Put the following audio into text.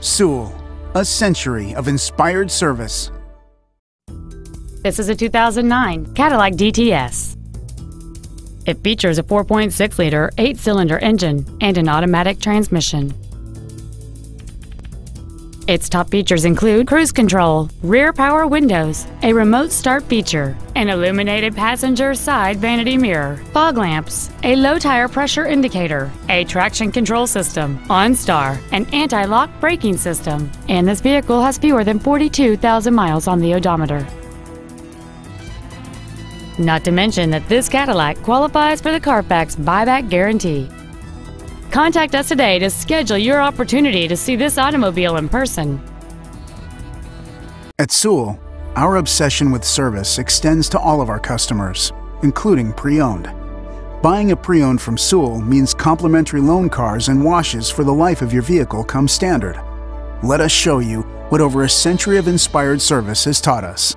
Sewell, a century of inspired service. This is a 2009 Cadillac DTS. It features a 4.6 liter, 8 cylinder engine and an automatic transmission. Its top features include cruise control, rear power windows, a remote start feature, an illuminated passenger side vanity mirror, fog lamps, a low tire pressure indicator, a traction control system, OnStar, an anti-lock braking system, and this vehicle has fewer than 42,000 miles on the odometer. Not to mention that this Cadillac qualifies for the Carfax buyback guarantee. Contact us today to schedule your opportunity to see this automobile in person. At Sewell, our obsession with service extends to all of our customers, including pre-owned. Buying a pre-owned from Sewell means complimentary loan cars and washes for the life of your vehicle come standard. Let us show you what over a century of inspired service has taught us.